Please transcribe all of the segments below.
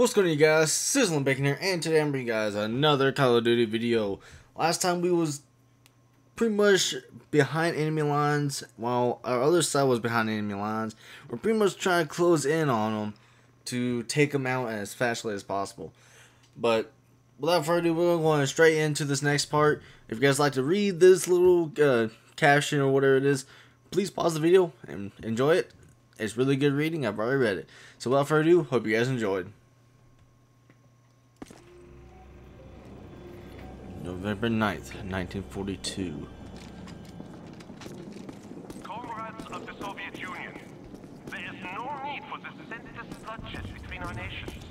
What's going on you guys, Sizzling Bacon here, and today I'm bringing you guys another Call of Duty video. Last time we was pretty much behind enemy lines, while our other side was behind enemy lines. We're pretty much trying to close in on them to take them out as fastly as possible. But without further ado, we're going straight into this next part. If you guys like to read this little uh, caption or whatever it is, please pause the video and enjoy it. It's really good reading. I've already read it. So without further ado, hope you guys enjoyed. November 9th, 1942. Comrades of the Soviet Union, there is no need for this senseless bloodshed between our nations.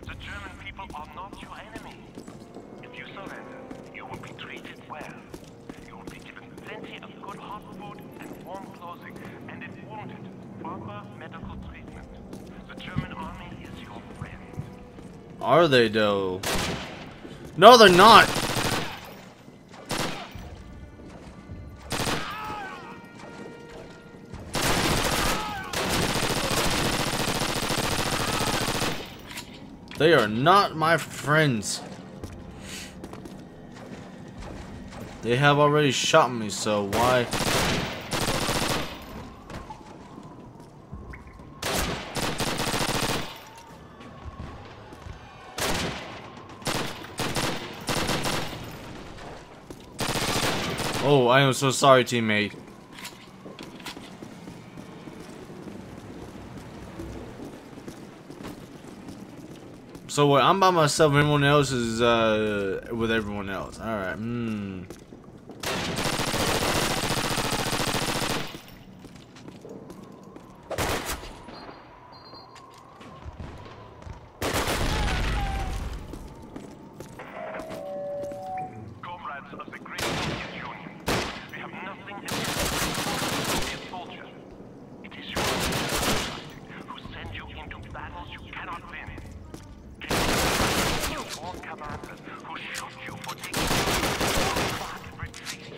The German people are not your enemy. If you surrender, you will be treated well. You will be given plenty of good hot food and warm clothing, and if wounded, proper medical treatment. The German army is your friend. Are they though? No, they're not. They are not my friends. They have already shot me, so why? Oh, I am so sorry, teammate. So what? I'm by myself. Everyone else is uh, with everyone else. All right. Hmm. Comrades of the Union, we have nothing against the Soviet soldier. It is your who send you into battles you cannot win. Your own commanders who shoot you for taking back and retreat.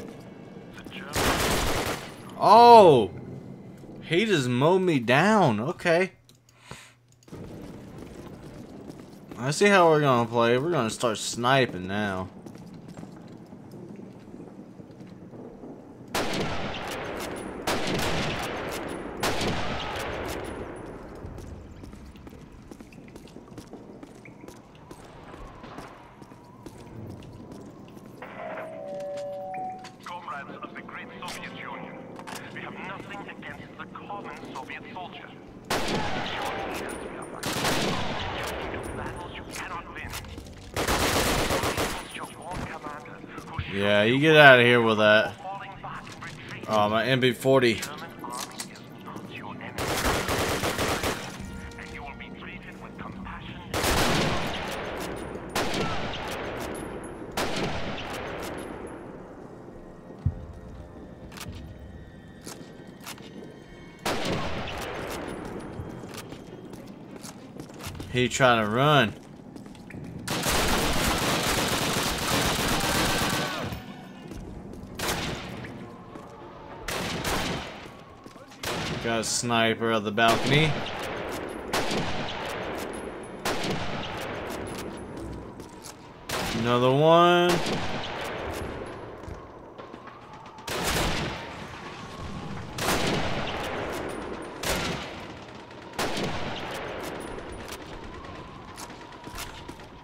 The Germans Oh, he just mowed me down. Okay. I see how we're gonna play. We're gonna start sniping now. comrades of the great Soviet Union. We have nothing against the common Soviet soldier. Your leaders we are fighting into battles you cannot win. It's your own commander who shoot Yeah, you get out of here with that. Oh, my MP40. German army is not your enemy. And you will be treated with compassion He trying to run. Got a sniper on the balcony. Another one.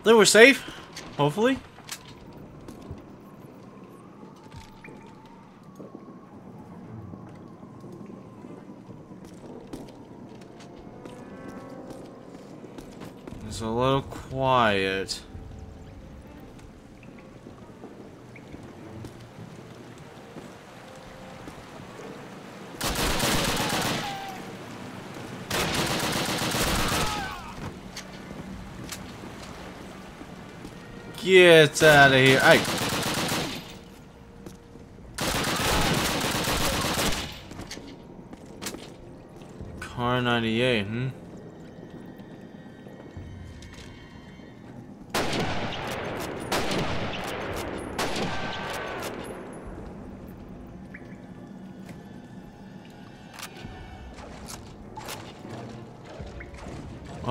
They were safe, hopefully. It's a little quiet. Get out of here. Hey. Kar 98, hmm?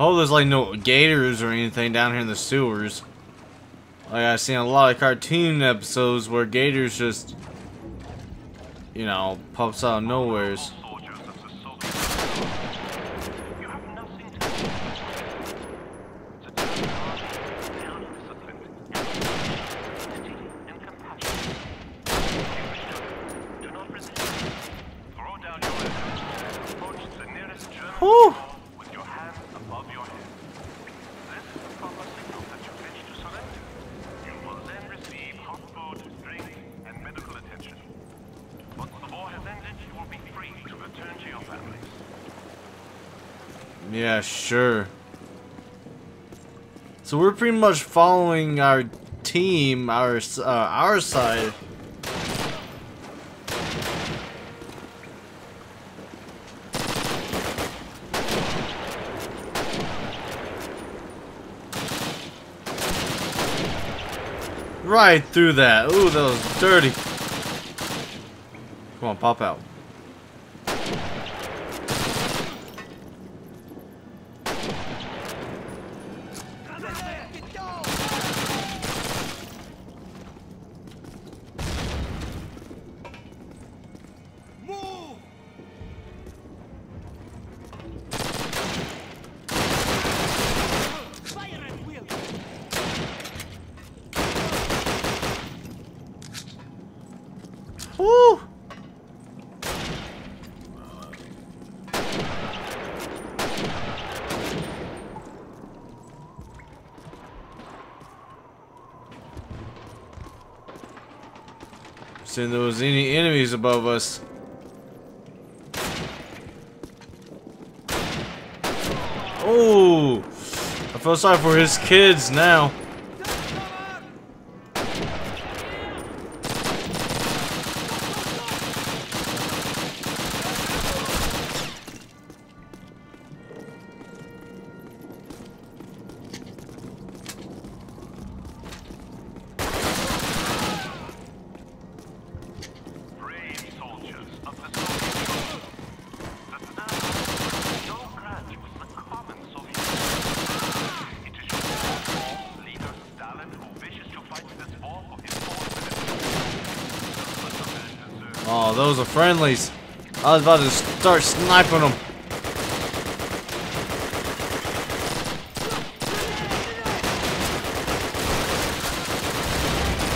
Hope there's like no gators or anything down here in the sewers. Like I've seen a lot of cartoon episodes where gators just, you know, pops out of nowheres. Soldiers of the Soviet Union. You have nothing to fear. The German army, they are disciplined, unity, and compassion. If you wish to, do not resist. Throw down your weapons. Approach the nearest German Whew. wall with your hands above your head. This is the proper signal that you wish to surrender. You will then receive hot food, drink, and medical attention. Once the war has ended, you will be free to return to your families. Yeah, sure. So we're pretty much following our team, our uh, our side. Right through that. Ooh, that was dirty. Come on, pop out. Seeing there was any enemies above us. Oh! I feel sorry for his kids now. Oh, those are friendlies. I was about to start sniping them.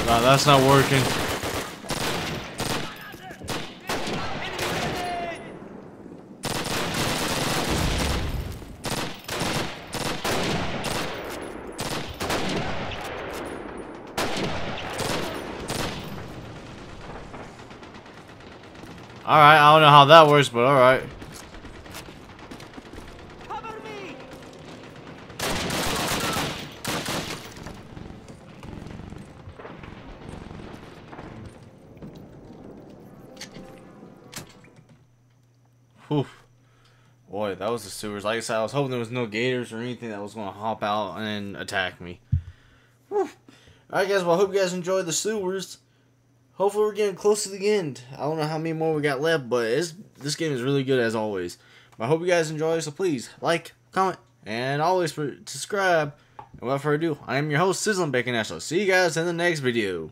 Nah, that's not working. Alright, I don't know how that works, but alright. Whew. Boy, that was the sewers. Like I said, I was hoping there was no gators or anything that was going to hop out and attack me. Whew. Alright, guys. Well, I hope you guys enjoyed the sewers. Hopefully, we're getting close to the end. I don't know how many more we got left, but this game is really good as always. But I hope you guys enjoy, so please like, comment, and always subscribe. And without further ado, I am your host, Sizzling Bacon National. See you guys in the next video.